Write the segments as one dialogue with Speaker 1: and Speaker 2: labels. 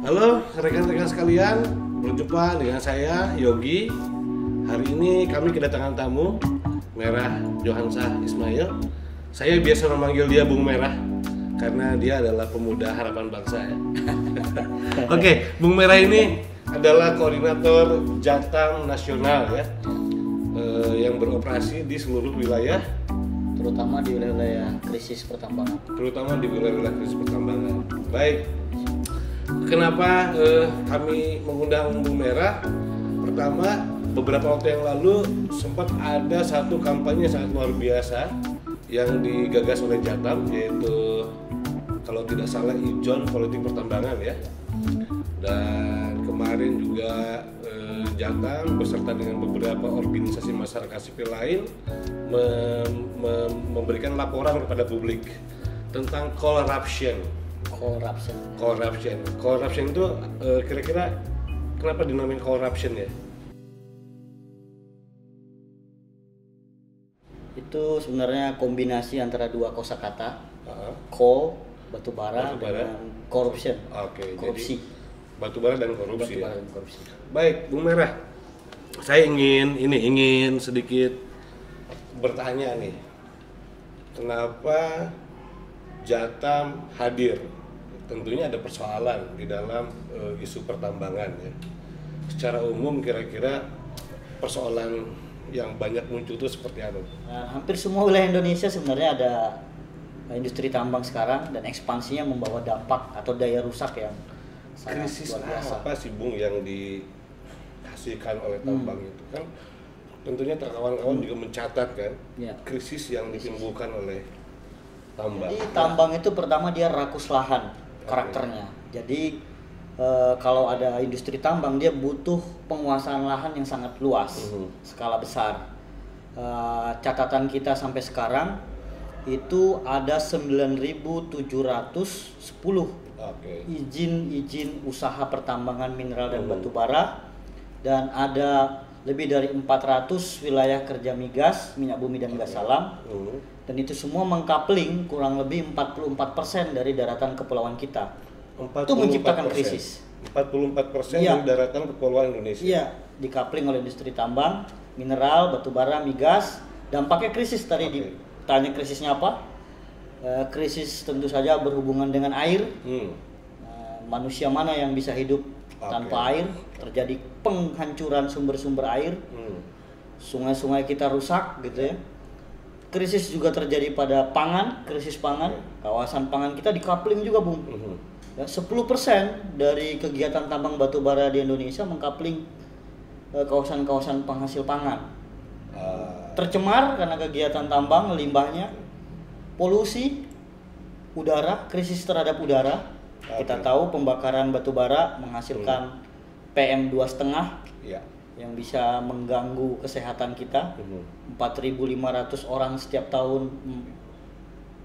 Speaker 1: Halo rekan-rekan sekalian, berjumpa dengan saya Yogi. Hari ini kami kedatangan tamu Merah Johansa Ismail. Saya biasa memanggil dia Bung Merah karena dia adalah pemuda harapan bangsa ya. Oke, Bung Merah ini adalah koordinator Jatam Nasional ya, eh, yang beroperasi di seluruh wilayah
Speaker 2: terutama di wilayah krisis pertambangan.
Speaker 1: terutama di wilayah-wilayah krisis pertambangan. Baik, kenapa eh, kami mengundang Bung Merah? Pertama, beberapa waktu yang lalu sempat ada satu kampanye sangat luar biasa yang digagas oleh Jatam, yaitu kalau tidak salah Ijon Politik Pertambangan ya. Dan kemarin juga eh, Jatam beserta dengan beberapa organisasi masyarakat sipil lain mem- mem- memberikan laporan kepada publik tentang corruption.
Speaker 2: Corruption.
Speaker 1: Corruption. Corruption itu eh, kira-kira kenapa dinamain corruption ya?
Speaker 2: Itu sebenarnya kombinasi antara dua kosakata,
Speaker 1: Ah,
Speaker 2: co batu bara
Speaker 1: Batu bara.
Speaker 2: dengan corruption.
Speaker 1: Oke,
Speaker 2: Korupsi.
Speaker 1: jadi batu bara dan korupsi.
Speaker 2: Batu
Speaker 1: ya.
Speaker 2: bara dan korupsi.
Speaker 1: Baik, Bung Merah. Saya ingin ini ingin sedikit bertanya nih. Kenapa Jatam hadir? Tentunya ada persoalan di dalam eh, isu pertambangan ya. Secara umum kira-kira persoalan yang banyak muncul itu seperti apa?
Speaker 2: Nah, hampir semua wilayah Indonesia sebenarnya ada industri tambang sekarang dan ekspansinya membawa dampak atau daya rusak yang sangat
Speaker 1: Krisis
Speaker 2: luar biasa.
Speaker 1: apa sih Bung yang dihasilkan oleh tambang itu kan? Tentunya kawan-kawan juga mencatat kan
Speaker 2: Ya.
Speaker 1: krisis yang ditimbulkan oleh tambang.
Speaker 2: Jadi tambang itu pertama dia rakus lahan karakternya. Jadi eh, kalau ada industri tambang dia butuh penguasaan lahan yang sangat luas,
Speaker 1: Mhm.
Speaker 2: skala besar. Eh, catatan kita sampai sekarang itu ada 9.710
Speaker 1: Oke.
Speaker 2: izin-izin usaha pertambangan mineral dan
Speaker 1: Mhm.
Speaker 2: batu bara dan ada lebih dari 400 wilayah kerja migas, minyak bumi dan gas alam
Speaker 1: Hmm.
Speaker 2: dan itu semua mengkapling kurang lebih 44% dari daratan kepulauan kita. Itu menciptakan
Speaker 1: 44%.
Speaker 2: krisis.
Speaker 1: 44%
Speaker 2: Iya.
Speaker 1: dari daratan kepulauan Indonesia.
Speaker 2: Iya, dikapling oleh industri tambang, mineral, batu bara, migas. Dampaknya krisis tadi
Speaker 1: Oke.
Speaker 2: ditanya krisisnya apa? Eh, krisis tentu saja berhubungan dengan air.
Speaker 1: Hmm.
Speaker 2: Eh, manusia mana yang bisa hidup
Speaker 1: Oke.
Speaker 2: tanpa air? Terjadi penghancuran sumber-sumber air.
Speaker 1: Hmm.
Speaker 2: sungai-sungai kita rusak gitu ya. Krisis juga terjadi pada pangan, krisis pangan. Kawasan pangan kita dikapling juga, Bung. Ya, 10% dari kegiatan tambang batu bara di Indonesia mengkapling eh, kawasan-kawasan penghasil pangan.
Speaker 1: Ah,
Speaker 2: Tercemar karena kegiatan tambang, limbahnya, polusi udara, krisis terhadap udara. Kita tahu pembakaran batu bara menghasilkan PM 2,5
Speaker 1: Iya.
Speaker 2: yang bisa mengganggu kesehatan kita.
Speaker 1: Mhm.
Speaker 2: 4.500 orang setiap tahun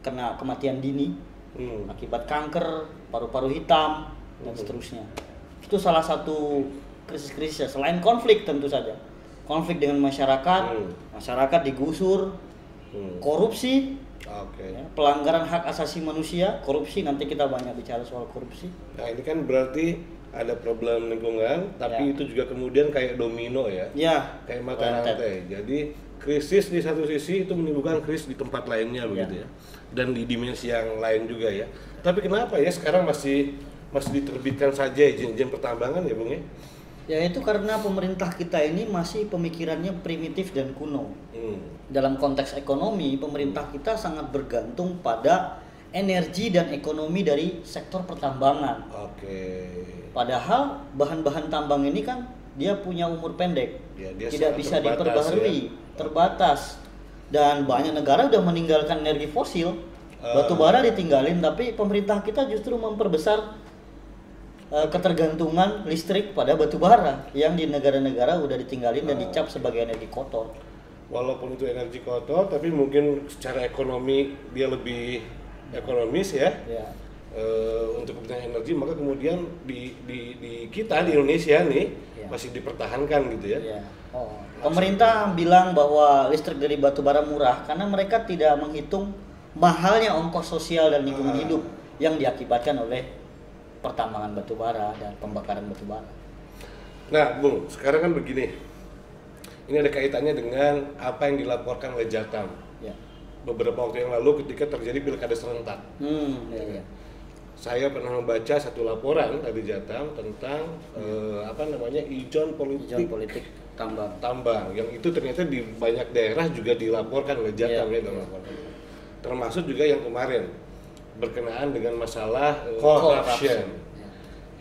Speaker 2: kena kematian dini
Speaker 1: Hmm.
Speaker 2: akibat kanker, paru-paru hitam dan
Speaker 1: Mhm.
Speaker 2: seterusnya. Itu salah satu krisis-krisis ya. selain konflik tentu saja. Konflik dengan masyarakat,
Speaker 1: Hmm.
Speaker 2: masyarakat digusur,
Speaker 1: Hmm.
Speaker 2: korupsi,
Speaker 1: Oke.
Speaker 2: ya, pelanggaran hak asasi manusia, korupsi nanti kita banyak bicara soal korupsi.
Speaker 1: Nah ini kan berarti ada problem lingkungan, tapi
Speaker 2: Ya.
Speaker 1: itu juga kemudian kayak domino ya,
Speaker 2: Ya,
Speaker 1: kayak mata rantai. Jadi krisis di satu sisi itu menimbulkan krisis di tempat lainnya begitu ya, dan di dimensi yang lain juga ya. Tapi kenapa ya sekarang masih masih diterbitkan saja izin-izin pertambangan ya bung ya?
Speaker 2: Ya itu karena pemerintah kita ini masih pemikirannya primitif dan kuno.
Speaker 1: Hmm.
Speaker 2: Dalam konteks ekonomi, pemerintah kita sangat bergantung pada energi dan ekonomi dari sektor pertambangan.
Speaker 1: Oke.
Speaker 2: Padahal bahan-bahan tambang ini kan dia punya umur pendek,
Speaker 1: Ya, dia
Speaker 2: tidak bisa
Speaker 1: terbatas
Speaker 2: diperbaharui,
Speaker 1: ya.
Speaker 2: terbatas. Dan banyak negara udah meninggalkan energi fosil,
Speaker 1: Ah.
Speaker 2: batu bara ditinggalin, tapi pemerintah kita justru memperbesar eh, ketergantungan listrik pada batu bara yang di negara-negara udah ditinggalin dan
Speaker 1: Ah.
Speaker 2: dicap sebagai energi kotor.
Speaker 1: Walaupun itu energi kotor, tapi mungkin secara ekonomi dia lebih ekonomis ya.
Speaker 2: Ya.
Speaker 1: eh, untuk kepentingan energi maka kemudian di, di, di kita di Indonesia nih
Speaker 2: Ya.
Speaker 1: masih dipertahankan gitu ya.
Speaker 2: Ya. Oh. Pemerintah bilang bahwa listrik dari batu bara murah karena mereka tidak menghitung mahalnya ongkos sosial dan lingkungan
Speaker 1: Ah.
Speaker 2: hidup yang diakibatkan oleh pertambangan batu bara dan pembakaran batu bara.
Speaker 1: Nah, Bung, sekarang kan begini. Ini ada kaitannya dengan apa yang dilaporkan oleh Jatam.
Speaker 2: Ya.
Speaker 1: Beberapa waktu yang lalu ketika terjadi pilkada serentak.
Speaker 2: Hmm, ya, ya.
Speaker 1: Saya pernah membaca satu laporan dari Jatam tentang eh, apa namanya ijon politik,
Speaker 2: Hijau politik tambang.
Speaker 1: tambang yang itu ternyata di banyak daerah juga dilaporkan oleh Jatam ya dalam laporan. Termasuk juga yang kemarin berkenaan dengan masalah eh,
Speaker 2: Corruption.
Speaker 1: corruption.
Speaker 2: Ya.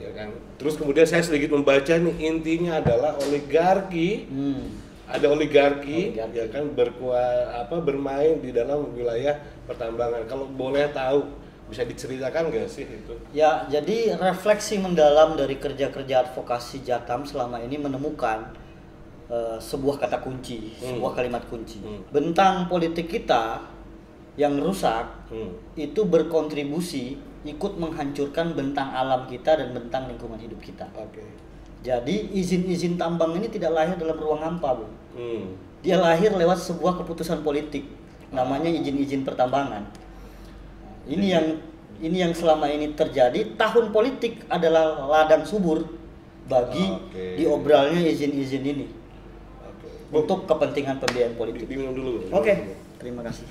Speaker 1: Ya kan. Terus kemudian saya sedikit membaca nih intinya adalah oligarki
Speaker 2: Hmm.
Speaker 1: Ada oligarki,
Speaker 2: Oligarki.
Speaker 1: ya kan berkua apa bermain di dalam wilayah pertambangan. Kalau boleh tahu bisa diceritakan nggak sih itu?
Speaker 2: Ya, jadi refleksi mendalam dari kerja-kerja advokasi Jatam selama ini menemukan eh, sebuah kata kunci,
Speaker 1: Hmm.
Speaker 2: sebuah kalimat kunci.
Speaker 1: Hmm.
Speaker 2: Bentang politik kita yang rusak
Speaker 1: Hmm.
Speaker 2: itu berkontribusi ikut menghancurkan bentang alam kita dan bentang lingkungan hidup kita.
Speaker 1: Oke.
Speaker 2: Jadi izin-izin tambang ini tidak lahir dalam ruang hampa, Bu.
Speaker 1: Hmm.
Speaker 2: Dia lahir lewat sebuah keputusan politik, namanya izin-izin pertambangan. Ini yang ini yang selama ini terjadi. Tahun politik adalah ladang subur bagi
Speaker 1: Oke.
Speaker 2: diobralnya izin-izin ini.
Speaker 1: Bu,
Speaker 2: untuk kepentingan pembiayaan politik.
Speaker 1: dulu.
Speaker 2: Oke, terima kasih.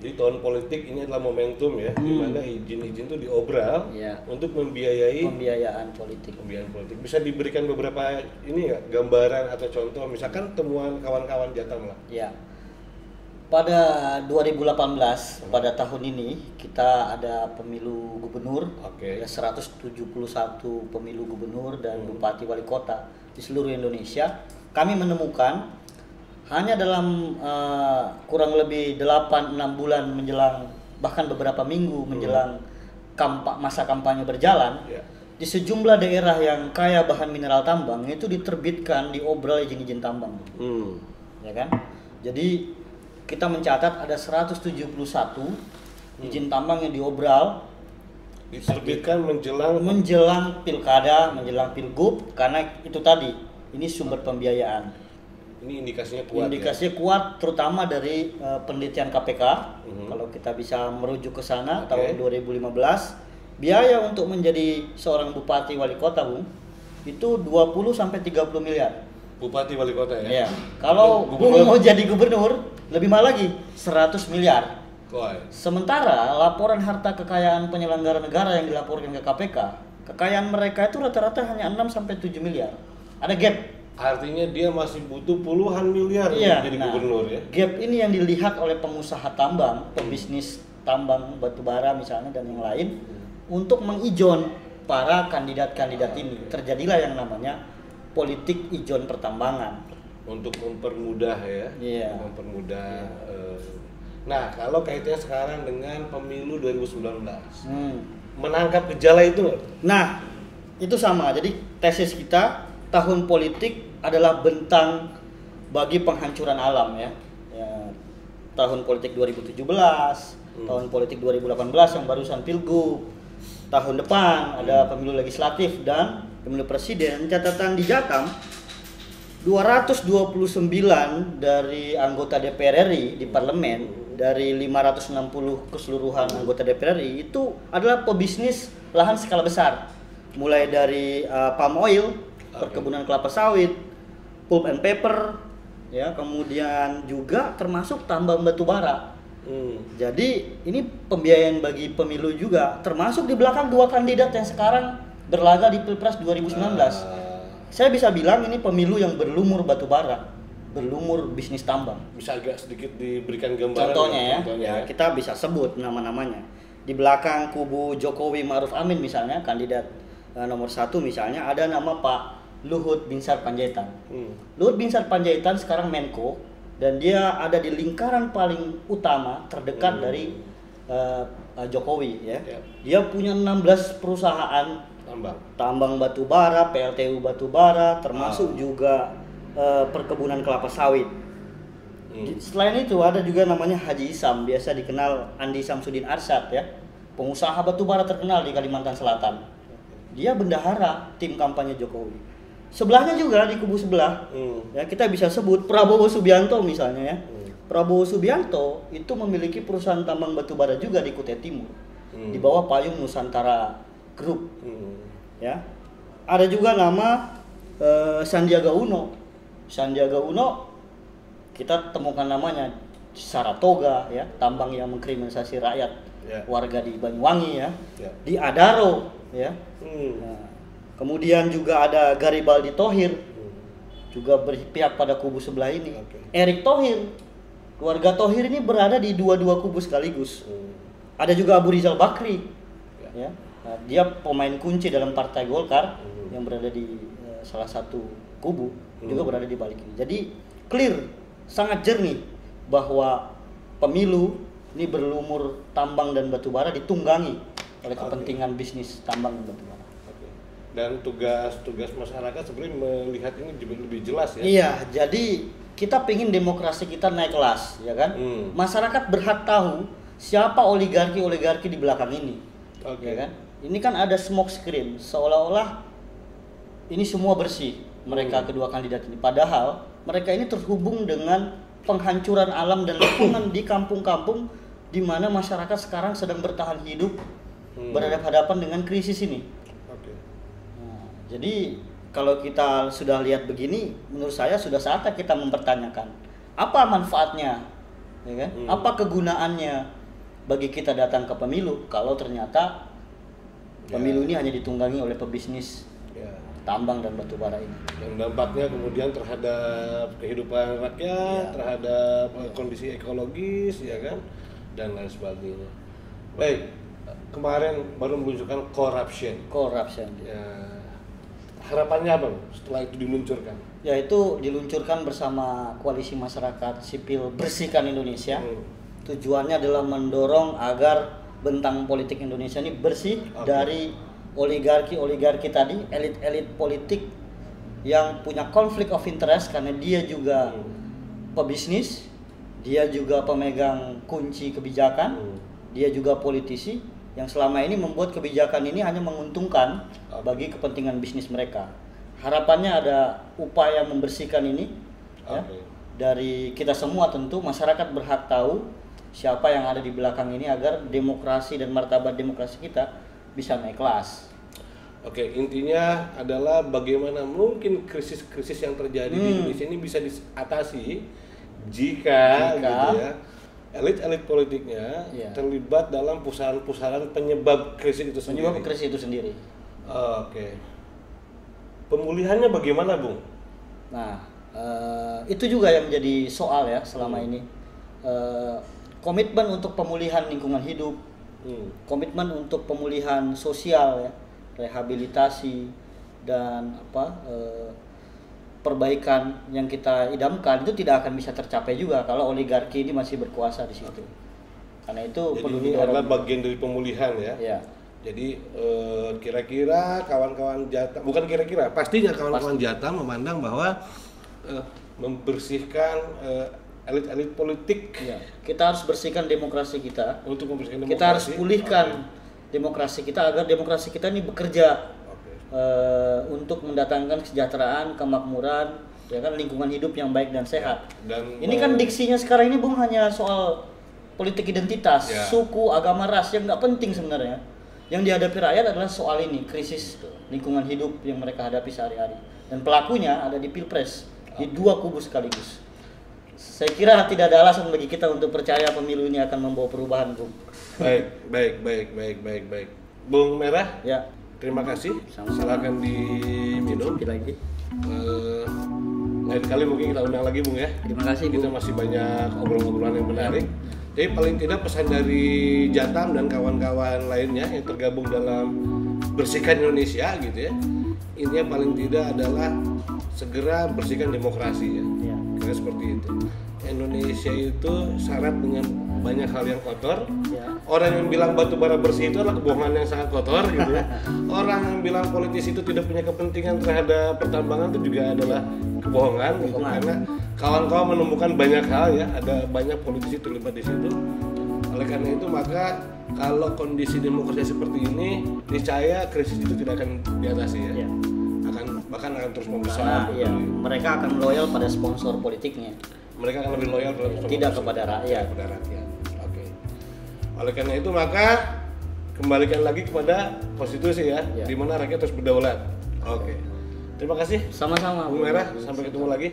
Speaker 1: Jadi tahun politik ini adalah momentum ya, di
Speaker 2: Hmm.
Speaker 1: mana izin-izin itu diobral
Speaker 2: Iya.
Speaker 1: untuk membiayai
Speaker 2: Pembiayaan politik.
Speaker 1: pembiayaan politik. Bisa diberikan beberapa ini nggak gambaran atau contoh, misalkan temuan kawan-kawan Jatam lah.
Speaker 2: Ya. Pada 2018 pada tahun ini kita ada pemilu gubernur.
Speaker 1: Oke.
Speaker 2: Ada 171 pemilu gubernur dan
Speaker 1: Hmm.
Speaker 2: bupati wali kota di seluruh Indonesia. Kami menemukan hanya dalam eh, kurang lebih 8-6 bulan menjelang bahkan beberapa minggu menjelang kampa- masa kampanye berjalan
Speaker 1: Ya.
Speaker 2: di sejumlah daerah yang kaya bahan mineral tambang itu diterbitkan diobral izin-izin tambang
Speaker 1: Hmm.
Speaker 2: ya kan? Jadi kita mencatat ada 171 izin tambang yang diobral
Speaker 1: Diterbitkan menjelang
Speaker 2: menjelang pilkada, menjelang pilgub karena itu tadi ini sumber pembiayaan.
Speaker 1: Ini indikasinya kuat. ya?
Speaker 2: Indikasinya kuat terutama dari eh, penelitian KPK.
Speaker 1: Mhm.
Speaker 2: Kalau kita bisa merujuk ke sana
Speaker 1: Oke.
Speaker 2: tahun 2015, biaya untuk menjadi seorang bupati wali kota, Bung, itu 20 sampai 30 miliar.
Speaker 1: Bupati wali kota ya.
Speaker 2: Iya. Kalau
Speaker 1: Gubernur-
Speaker 2: Bung mau jadi gubernur, lebih mahal lagi, 100 miliar.
Speaker 1: Wah,
Speaker 2: Sementara laporan harta kekayaan penyelenggara negara yang dilaporkan ke KPK, kekayaan mereka itu rata-rata hanya 6 sampai 7 miliar. Ada gap.
Speaker 1: Artinya dia masih butuh puluhan miliar
Speaker 2: Iya.
Speaker 1: untuk jadi
Speaker 2: nah,
Speaker 1: gubernur ya.
Speaker 2: Gap ini yang dilihat oleh pengusaha tambang, pebisnis tambang batu bara misalnya dan yang lain untuk mengijon para kandidat-kandidat ini. Terjadilah yang namanya politik ijon pertambangan.
Speaker 1: Untuk mempermudah ya.
Speaker 2: Iya.
Speaker 1: Mempermudah. eh, nah, kalau kaitannya sekarang dengan pemilu 2019,
Speaker 2: Hmm.
Speaker 1: menangkap gejala itu?
Speaker 2: Nah, itu sama. Jadi tesis kita tahun politik adalah bentang bagi penghancuran alam ya. Ya, tahun politik 2017,
Speaker 1: Hmm.
Speaker 2: tahun politik 2018 yang barusan pilgub. Tahun depan ada pemilu legislatif dan pemilu presiden. Catatan di Jatam 229 dari anggota DPR RI di parlemen dari 560 keseluruhan anggota DPR RI itu adalah pebisnis lahan skala besar mulai dari uh, palm oil perkebunan kelapa sawit pulp and paper ya kemudian juga termasuk tambang batu bara
Speaker 1: Hmm.
Speaker 2: jadi ini pembiayaan bagi pemilu juga termasuk di belakang dua kandidat yang sekarang berlaga di Pilpres 2019
Speaker 1: Ah,
Speaker 2: saya bisa bilang ini pemilu yang berlumur batu bara, berlumur bisnis tambang.
Speaker 1: bisa agak sedikit diberikan gambaran.
Speaker 2: Contohnya ya,
Speaker 1: Contohnya
Speaker 2: ya kita bisa sebut nama-namanya. Di belakang kubu Jokowi Maruf Amin misalnya, kandidat eh, nomor satu misalnya ada nama Pak Luhut Binsar Panjaitan.
Speaker 1: Hmm.
Speaker 2: Luhut Binsar Panjaitan sekarang Menko dan dia ada di lingkaran paling utama terdekat
Speaker 1: Hmm.
Speaker 2: dari eh, Jokowi ya.
Speaker 1: Ya.
Speaker 2: Dia punya 16 perusahaan
Speaker 1: Tambang.
Speaker 2: tambang batu bara, PLTU batu bara, termasuk
Speaker 1: Ah.
Speaker 2: juga eh, perkebunan kelapa sawit.
Speaker 1: Hmm.
Speaker 2: Selain itu ada juga namanya Haji Isam, biasa dikenal Andi Samsudin Arsyad ya, pengusaha batu bara terkenal di Kalimantan Selatan. Dia bendahara tim kampanye Jokowi. Sebelahnya juga di kubu sebelah,
Speaker 1: Hmm.
Speaker 2: ya kita bisa sebut Prabowo Subianto misalnya ya.
Speaker 1: Hmm.
Speaker 2: Prabowo Subianto itu memiliki perusahaan tambang batu bara juga di Kutai Timur. di bawah payung Nusantara Group
Speaker 1: Hmm.
Speaker 2: ya. Ada juga nama eh, Sandiaga Uno. Sandiaga Uno kita temukan namanya Saratoga ya, tambang yang mengkriminalisasi rakyat
Speaker 1: Ya.
Speaker 2: warga di Banyuwangi ya.
Speaker 1: Ya.
Speaker 2: Di Adaro ya.
Speaker 1: Hmm.
Speaker 2: Nah, kemudian juga ada Garibaldi Thohir
Speaker 1: Hmm.
Speaker 2: juga berpihak pada kubu sebelah ini.
Speaker 1: Oke.
Speaker 2: Erik Thohir, keluarga Thohir ini berada di dua-dua kubu sekaligus.
Speaker 1: Hmm.
Speaker 2: Ada juga Abu Rizal Bakri,
Speaker 1: Ya.
Speaker 2: ya. Nah, dia pemain kunci dalam Partai Golkar
Speaker 1: Hmm.
Speaker 2: yang berada di eh, salah satu kubu
Speaker 1: Hmm.
Speaker 2: juga berada di balik ini. Jadi clear, sangat jernih bahwa pemilu ini berlumur tambang dan batubara ditunggangi oleh kepentingan bisnis tambang dan batubara.
Speaker 1: Dan tugas-tugas masyarakat sebenarnya melihat ini lebih jelas ya.
Speaker 2: Iya, jadi kita pingin demokrasi kita naik kelas, ya kan?
Speaker 1: Hmm.
Speaker 2: Masyarakat berhak tahu siapa oligarki-oligarki di belakang ini,
Speaker 1: Oke.
Speaker 2: ya kan? Ini kan ada smoke screen, seolah-olah ini semua bersih mereka
Speaker 1: Hmm.
Speaker 2: kedua kandidat ini. Padahal mereka ini terhubung dengan penghancuran alam dan lingkungan di kampung-kampung di mana masyarakat sekarang sedang bertahan hidup
Speaker 1: Hmm.
Speaker 2: berhadapan dengan krisis ini. Jadi kalau kita sudah lihat begini, menurut saya sudah saatnya kita mempertanyakan apa manfaatnya, ya kan?
Speaker 1: Hmm.
Speaker 2: Apa kegunaannya bagi kita datang ke pemilu kalau ternyata
Speaker 1: Ya.
Speaker 2: pemilu ini hanya ditunggangi oleh pebisnis
Speaker 1: Ya.
Speaker 2: tambang dan batubara ini.
Speaker 1: yang dampaknya kemudian terhadap kehidupan rakyat,
Speaker 2: Iya.
Speaker 1: terhadap eh, kondisi ekologis, ya kan, dan lain sebagainya. Baik, kemarin baru meluncurkan corruption.
Speaker 2: Corruption.
Speaker 1: Ya, harapannya apa setelah itu diluncurkan?
Speaker 2: Yaitu diluncurkan bersama koalisi masyarakat sipil bersihkan Indonesia.
Speaker 1: Hmm.
Speaker 2: Tujuannya adalah mendorong agar bentang politik Indonesia ini bersih
Speaker 1: Oke.
Speaker 2: dari oligarki-oligarki tadi, elit-elit politik yang punya konflik of interest karena dia juga
Speaker 1: Hmm.
Speaker 2: pebisnis, dia juga pemegang kunci kebijakan,
Speaker 1: Hmm.
Speaker 2: dia juga politisi yang selama ini membuat kebijakan ini hanya menguntungkan
Speaker 1: Oke.
Speaker 2: bagi kepentingan bisnis mereka. Harapannya ada upaya membersihkan ini ya,
Speaker 1: Oke.
Speaker 2: dari kita semua tentu masyarakat berhak tahu siapa yang ada di belakang ini agar demokrasi dan martabat demokrasi kita bisa naik kelas.
Speaker 1: Oke, intinya adalah bagaimana mungkin krisis-krisis yang terjadi di
Speaker 2: Hmm.
Speaker 1: Indonesia ini bisa diatasi jika,
Speaker 2: Jika-
Speaker 1: gitu ya, elit-elit politiknya
Speaker 2: Iya.
Speaker 1: terlibat dalam pusaran-pusaran penyebab krisis itu sendiri.
Speaker 2: Penyebab krisis itu sendiri.
Speaker 1: Oke. Pemulihannya bagaimana, Bung?
Speaker 2: Nah, eh, itu juga yang menjadi soal ya selama
Speaker 1: Hmm.
Speaker 2: ini. Eh, komitmen untuk pemulihan lingkungan hidup,
Speaker 1: Hmm.
Speaker 2: komitmen untuk pemulihan sosial ya, rehabilitasi dan apa eh, perbaikan yang kita idamkan itu tidak akan bisa tercapai juga kalau oligarki ini masih berkuasa di situ. Karena itu
Speaker 1: Jadi
Speaker 2: perlu
Speaker 1: ini adalah bagian dari pemulihan ya.
Speaker 2: Ya,
Speaker 1: Jadi eh, kira-kira kawan-kawan Jatah, bukan kira-kira, pastinya kawan-kawan Jatah memandang bahwa eh, membersihkan eh, elit-elit politik
Speaker 2: ya. Kita harus bersihkan demokrasi kita.
Speaker 1: untuk membersihkan
Speaker 2: Kita harus
Speaker 1: demokrasi.
Speaker 2: pulihkan demokrasi kita agar demokrasi kita ini bekerja Eh, untuk mendatangkan kesejahteraan, kemakmuran, ya kan lingkungan hidup yang baik dan sehat.
Speaker 1: Dan
Speaker 2: Ini kan diksinya sekarang ini bung hanya soal politik identitas,
Speaker 1: Ya.
Speaker 2: suku, agama, ras yang nggak penting sebenarnya. Yang dihadapi rakyat adalah soal ini krisis lingkungan hidup yang mereka hadapi sehari-hari. Dan pelakunya ada di pilpres di dua kubu sekaligus. Saya kira tidak ada alasan bagi kita untuk percaya pemilu ini akan membawa perubahan, bung.
Speaker 1: baik, baik, baik, baik, baik, baik. Bung Merah,
Speaker 2: Ya,
Speaker 1: terima kasih.
Speaker 2: Sama-sama.
Speaker 1: Silakan diminum.
Speaker 2: Lagi.
Speaker 1: Eh, lain kali mungkin kita undang lagi, Bung ya.
Speaker 2: Terima kasih,
Speaker 1: Kita
Speaker 2: Bung.
Speaker 1: masih banyak obrolan-obrolan yang menarik. Jadi paling tidak pesan dari Jatam dan kawan-kawan lainnya yang tergabung dalam bersihkan Indonesia gitu ya. Intinya paling tidak adalah segera bersihkan demokrasi ya.
Speaker 2: Ya.
Speaker 1: Seperti itu. Indonesia itu syarat dengan banyak hal yang kotor.
Speaker 2: Ya.
Speaker 1: Orang yang bilang batu bara bersih itu adalah kebohongan yang sangat kotor gitu ya. Orang yang bilang politisi itu tidak punya kepentingan terhadap pertambangan itu juga adalah kebohongan gitu
Speaker 2: Kebohongan.
Speaker 1: karena kawan-kawan menemukan banyak hal ya, ada banyak politisi terlibat di situ. Oleh karena itu maka kalau kondisi demokrasi seperti ini, niscaya krisis itu tidak akan diatasi ya.
Speaker 2: Ya.
Speaker 1: Akan bahkan akan terus membesar.
Speaker 2: ya, mereka akan loyal pada sponsor politiknya.
Speaker 1: Mereka akan lebih loyal terhadap
Speaker 2: Tidak kepada rakyat.
Speaker 1: kepada rakyat. Oleh karena itu maka kembalikan lagi kepada konstitusi ya,
Speaker 2: Ya.
Speaker 1: di mana rakyat terus berdaulat. Oke. Terima kasih
Speaker 2: Sama-sama.
Speaker 1: Bung Merah, sampai ketemu lagi.